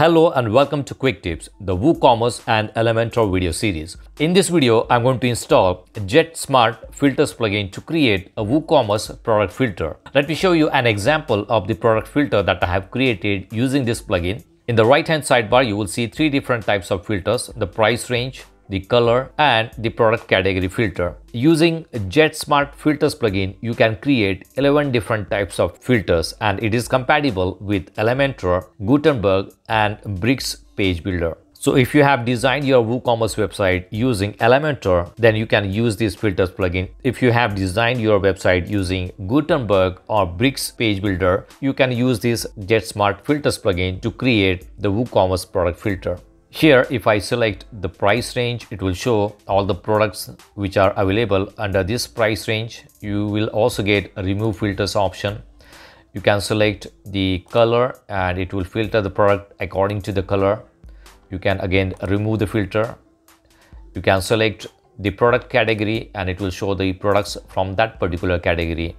Hello and welcome to Quick Tips, the WooCommerce and Elementor video series. In this video, I'm going to install Jet Smart Filters plugin to create a WooCommerce product filter. Let me show you an example of the product filter that I have created using this plugin. In the right hand sidebar, you will see three different types of filters, the price range, the color and the product category filter. Using JetSmart Filters plugin, you can create 11 different types of filters and it is compatible with Elementor, Gutenberg and Bricks Page Builder. So if you have designed your WooCommerce website using Elementor, then you can use this filters plugin. If you have designed your website using Gutenberg or Bricks Page Builder, you can use this JetSmart Filters plugin to create the WooCommerce product filter. Here, if I select the price range, it will show all the products which are available under this price range. You will also get a remove filters option. You can select the color and it will filter the product according to the color. You can again remove the filter. You can select the product category and it will show the products from that particular category.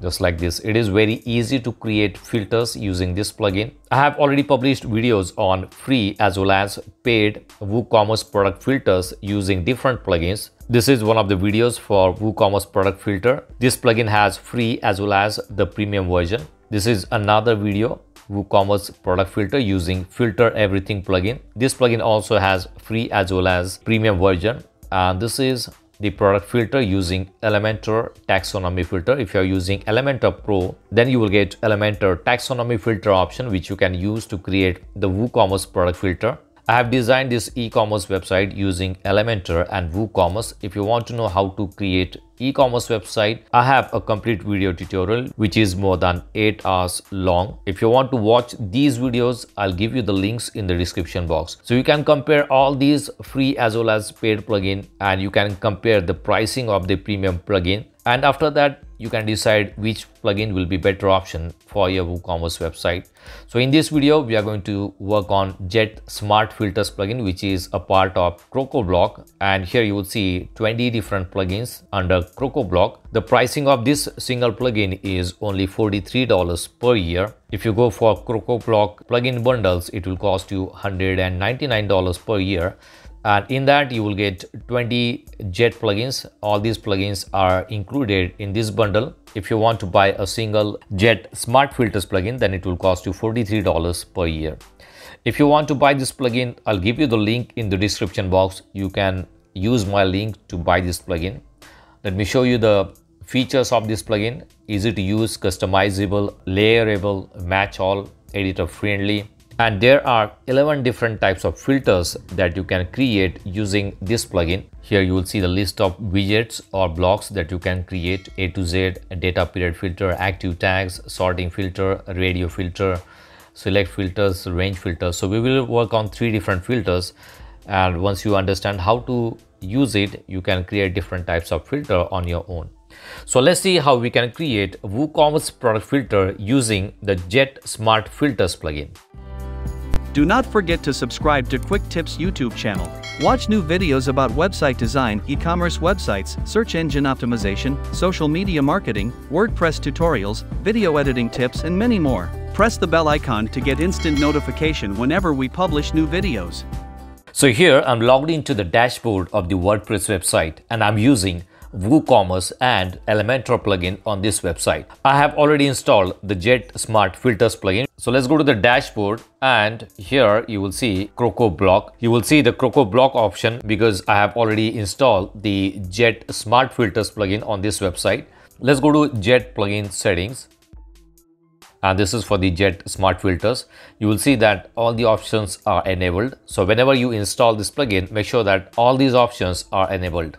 Just like this. It is very easy to create filters using this plugin. I have already published videos on free as well as paid WooCommerce product filters using different plugins. This is one of the videos for WooCommerce product filter. This plugin has free as well as the premium version. This is another video WooCommerce product filter using filter everything plugin. This plugin also has free as well as premium version and this is the product filter using Elementor taxonomy filter. If you're using Elementor Pro, then you will get Elementor taxonomy filter option, which you can use to create the WooCommerce product filter. I have designed this e-commerce website using Elementor and WooCommerce. If you want to know how to create e-commerce website, I have a complete video tutorial which is more than 8 hours long. If you want to watch these videos, I'll give you the links in the description box. So you can compare all these free as well as paid plugin and you can compare the pricing of the premium plugin and after that you can decide which plugin will be better option for your WooCommerce website. So in this video, we are going to work on Jet Smart Filters plugin, which is a part of CrocoBlock. And here you will see 20 different plugins under CrocoBlock. The pricing of this single plugin is only $43 per year. If you go for CrocoBlock plugin bundles, it will cost you $199 per year and in that you will get 20 jet plugins. All these plugins are included in this bundle. If you want to buy a single jet smart filters plugin then it will cost you $43 per year. If you want to buy this plugin i'll give you the link in the description box. You can use my link to buy this plugin. Let me show you the features of this plugin. Easy to use customizable layerable match all editor friendly and there are 11 different types of filters that you can create using this plugin. Here you will see the list of widgets or blocks that you can create. A to z date period filter active tags sorting filter radio filter select filters range filters. So we will work on three different filters. And once you understand how to use it you can create different types of filter on your own. So let's see how we can create WooCommerce product filter using the Jet Smart Filters plugin. Do not forget to subscribe to Quick Tips YouTube channel. Watch new videos about website design, e-commerce websites, search engine optimization, social media marketing, WordPress tutorials, video editing tips and many more. Press the bell icon to get instant notification whenever we publish new videos. So here I'm logged into the dashboard of the WordPress website and I'm using WooCommerce and Elementor plugin on this website. I have already installed the Jet Smart Filters plugin. So let's go to the dashboard and here you will see Croco Block. You will see the Croco Block option because I have already installed the Jet Smart Filters plugin on this website. Let's go to Jet plugin settings and this is for the jet smart filters you will see that all the options are enabled so whenever you install this plugin make sure that all these options are enabled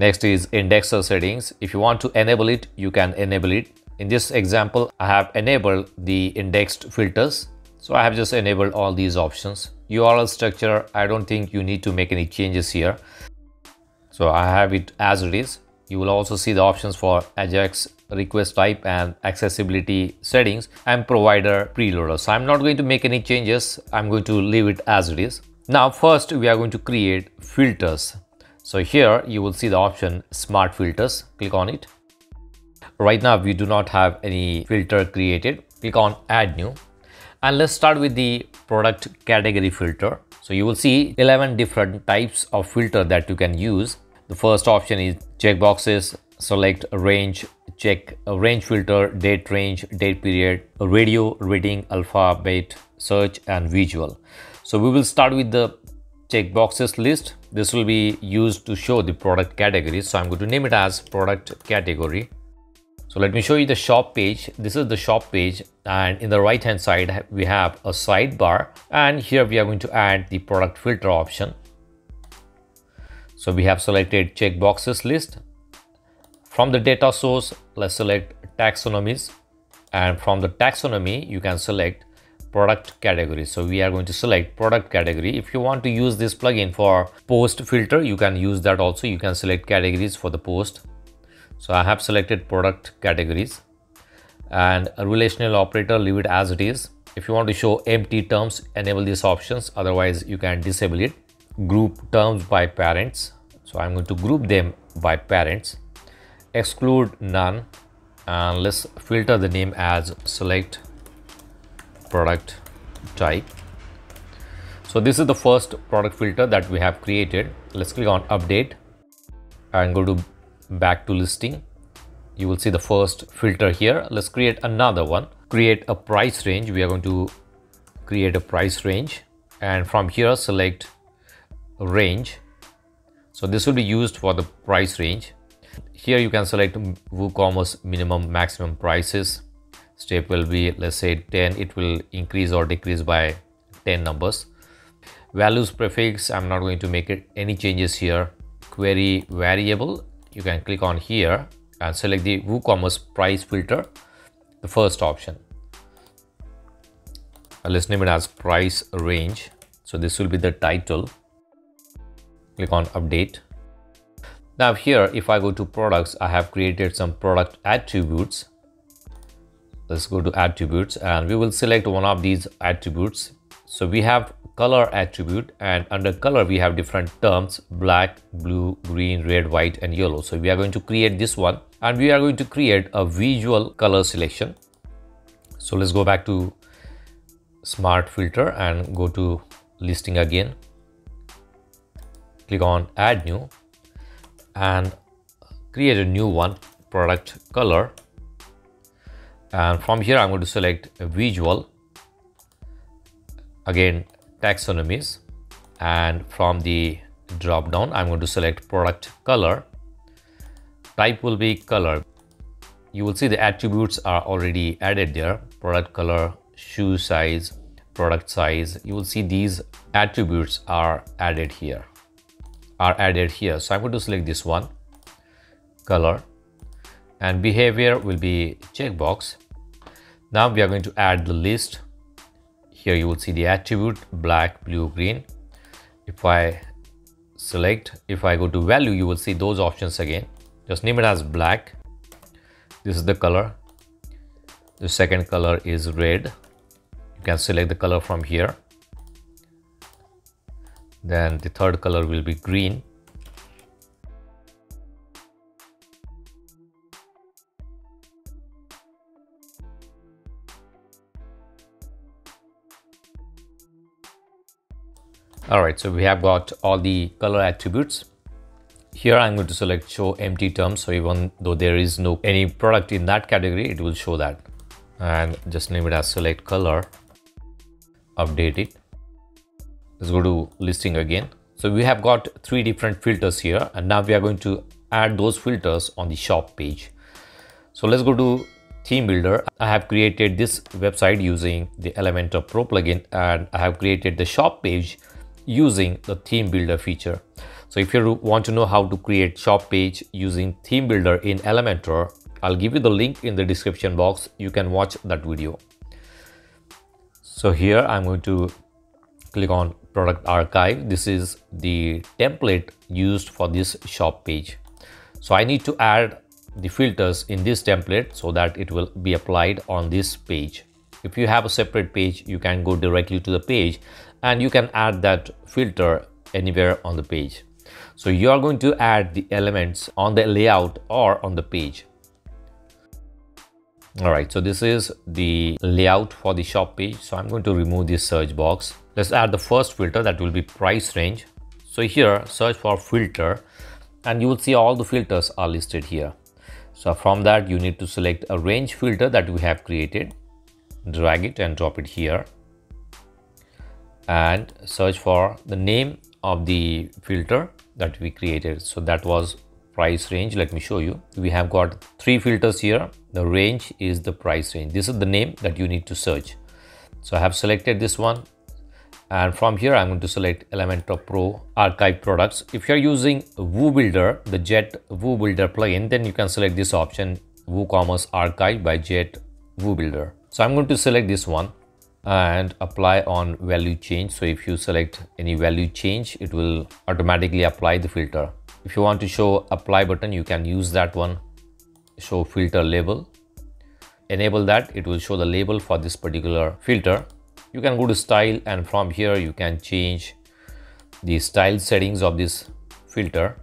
Next is indexer settings. If you want to enable it, you can enable it. In this example, I have enabled the indexed filters. So I have just enabled all these options. URL structure, I don't think you need to make any changes here. So I have it as it is. You will also see the options for Ajax request type and accessibility settings and provider preloader. So I'm not going to make any changes. I'm going to leave it as it is. Now first we are going to create filters. So here you will see the option smart filters, click on it. Right now, we do not have any filter created. Click on add new and let's start with the product category filter. So you will see 11 different types of filter that you can use. The first option is checkboxes, select range, check range filter, date range, date period, radio, rating, alphabet, search and visual. So we will start with the checkboxes list. This will be used to show the product categories. So I'm going to name it as product category. So let me show you the shop page. This is the shop page and in the right hand side we have a sidebar and here we are going to add the product filter option. So we have selected checkboxes list. From the data source, let's select taxonomies and from the taxonomy you can select product category. So we are going to select product category. If you want to use this plugin for post filter you can use that also. You can select categories for the post. So i have selected product categories. And a relational operator leave it as it is. If you want to show empty terms enable these options. Otherwise you can disable it. Group terms by parents. So i'm going to group them by parents. Exclude none. And let's filter the name as select product type. So this is the first product filter that we have created. Let's click on update and go to back to listing. You will see the first filter here. Let's create another one. Create a price range. We are going to create a price range. And from here select range. So this will be used for the price range. Here you can select WooCommerce minimum maximum prices step will be let's say 10 it will increase or decrease by 10 numbers. Values prefix i'm not going to make it any changes here. Query variable you can click on here and select the woocommerce price filter the first option. Let's name it as price range. So this will be the title. Click on update. Now here if i go to products i have created some product attributes let's go to attributes and we will select one of these attributes. So we have color attribute and under color we have different terms black blue green red white and yellow. So we are going to create this one and we are going to create a visual color selection. So let's go back to smart filter and go to listing again. Click on add new and create a new one product color and from here I'm going to select visual. Again taxonomies. And from the drop down I'm going to select product color. Type will be color. You will see the attributes are already added there. Product color shoe size product size. You will see these attributes are added here are added here. So I'm going to select this one color. And behavior will be checkbox. Now we are going to add the list. Here you will see the attribute black, blue, green. If I select, if I go to value, you will see those options again. Just name it as black. This is the color. The second color is red. You can select the color from here. Then the third color will be green all right so we have got all the color attributes. Here i'm going to select show empty terms so even though there is no any product in that category it will show that. And just name it as select color update it. Let's go to listing again. So we have got three different filters here and now we are going to add those filters on the shop page. So let's go to theme builder. I have created this website using the elementor pro plugin and i have created the shop page using the theme builder feature. So if you want to know how to create shop page using theme builder in Elementor, I'll give you the link in the description box. You can watch that video. So here I'm going to click on product archive. This is the template used for this shop page. So I need to add the filters in this template so that it will be applied on this page. If you have a separate page, you can go directly to the page and you can add that filter anywhere on the page. So you are going to add the elements on the layout or on the page. all right so this is the layout for the shop page. So i'm going to remove this search box. Let's add the first filter that will be price range. So here search for filter. And you will see all the filters are listed here. So from that you need to select a range filter that we have created. Drag it and drop it here and search for the name of the filter that we created. So that was price range. Let me show you. We have got three filters here. The range is the price range. This is the name that you need to search. So i have selected this one. And from here i'm going to select elementor pro archive products. If you're using woo builder the jet woo builder plugin then you can select this option woocommerce archive by jet woo builder. So i'm going to select this one and apply on value change. So if you select any value change it will automatically apply the filter. If you want to show apply button you can use that one show filter label. Enable that it will show the label for this particular filter. You can go to style and from here you can change the style settings of this filter.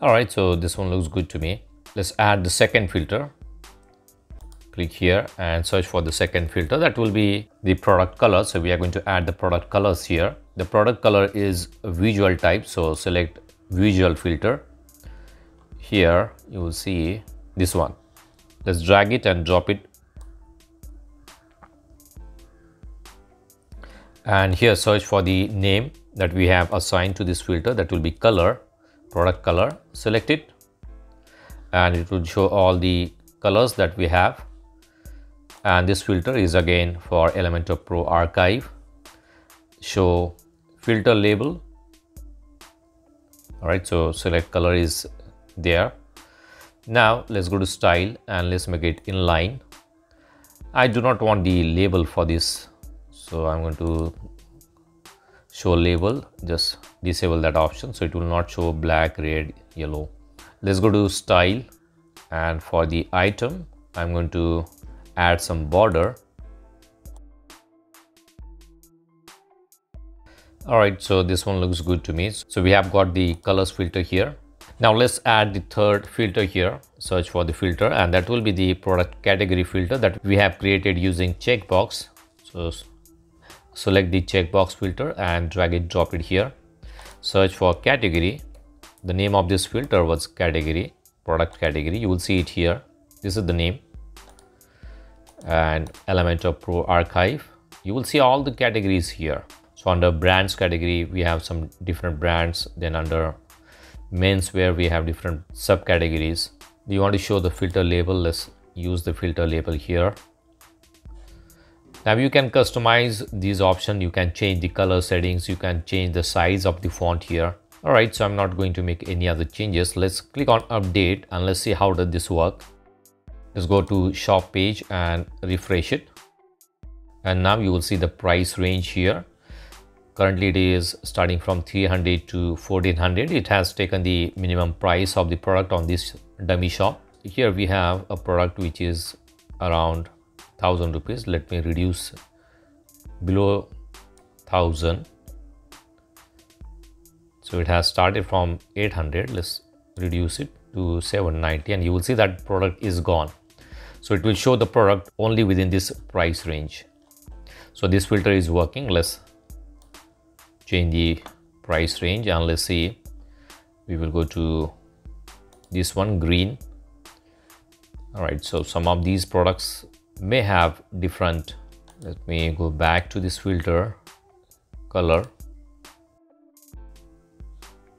All right so this one looks good to me. Let's add the second filter click here and search for the second filter. That will be the product color. So we are going to add the product colors here. The product color is visual type. So select visual filter. Here you will see this one. Let's drag it and drop it. And here search for the name that we have assigned to this filter. That will be color product color. Select it. And it will show all the colors that we have and this filter is again for Elementor Pro archive. Show filter label. All right so select color is there. Now let's go to style and let's make it inline. I do not want the label for this. So I'm going to show label. Just disable that option so it will not show black red yellow. Let's go to style. And for the item I'm going to add some border. All right so this one looks good to me. So we have got the colors filter here. Now let's add the third filter here. Search for the filter and that will be the product category filter that we have created using checkbox. So select the checkbox filter and drag it drop it here. Search for category. The name of this filter was category product category. You will see it here. This is the name and Elementor Pro archive. You will see all the categories here. So under brands category we have some different brands. Then under menswear we have different subcategories. You want to show the filter label let's use the filter label here. Now you can customize these options. You can change the color settings. You can change the size of the font here. All right so i'm not going to make any other changes. Let's click on update and let's see how does this work let's go to shop page and refresh it. And now you will see the price range here. Currently it is starting from 300 to 1400 it has taken the minimum price of the product on this dummy shop. Here we have a product which is around 1000 rupees. Let me reduce below 1000 so it has started from 800 let's reduce it to 790 and you will see that product is gone so it will show the product only within this price range. So this filter is working. Let's change the price range and let's see. We will go to this one green. All right so some of these products may have different let me go back to this filter color.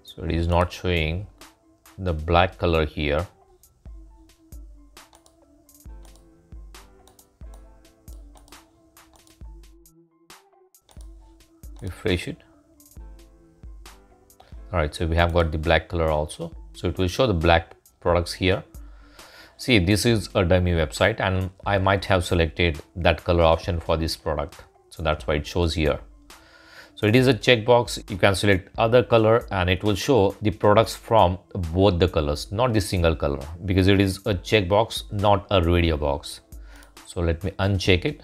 So it is not showing the black color here refresh it all right so we have got the black color also. So it will show the black products here. See this is a dummy website and i might have selected that color option for this product. So that's why it shows here. So it is a checkbox. You can select other color and it will show the products from both the colors not the single color because it is a checkbox not a radio box. So let me uncheck it.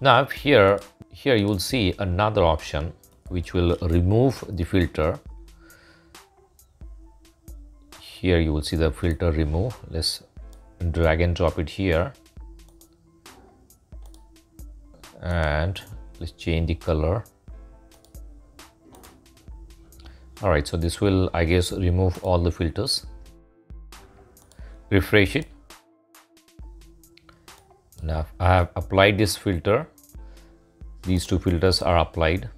Now here here you will see another option which will remove the filter. Here you will see the filter remove. Let's drag and drop it here. And let's change the color. All right so this will i guess remove all the filters. Refresh it. Now i have applied this filter these two filters are applied.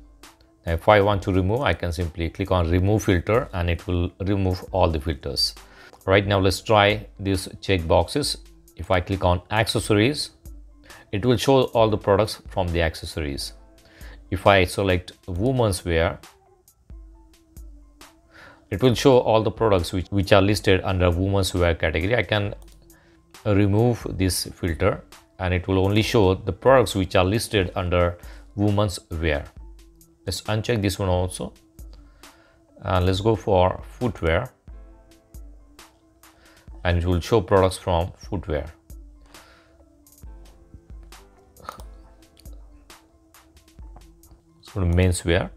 If i want to remove i can simply click on remove filter and it will remove all the filters. Right now let's try these check boxes. If i click on accessories it will show all the products from the accessories. If i select women's wear it will show all the products which, which are listed under women's wear category. I can remove this filter and it will only show the products which are listed under women's wear. Let's uncheck this one also. And let's go for footwear. And it will show products from footwear. So menswear.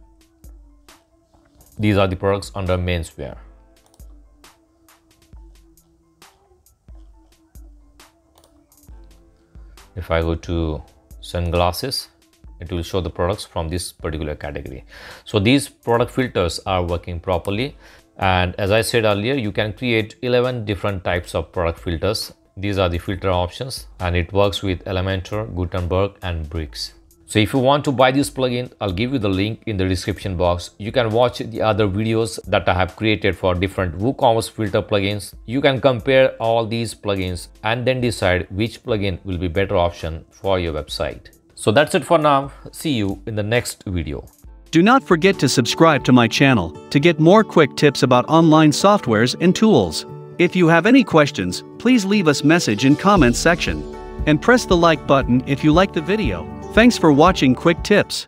These are the products under menswear if I go to sunglasses it will show the products from this particular category. So these product filters are working properly. And as i said earlier you can create 11 different types of product filters. These are the filter options and it works with elementor gutenberg and bricks so if you want to buy this plugin i'll give you the link in the description box you can watch the other videos that i have created for different woocommerce filter plugins you can compare all these plugins and then decide which plugin will be better option for your website so that's it for now. See you in the next video. Do not forget to subscribe to my channel to get more quick tips about online softwares and tools. If you have any questions, please leave us message in comments section. And press the like button if you like the video. Thanks for watching Quick Tips.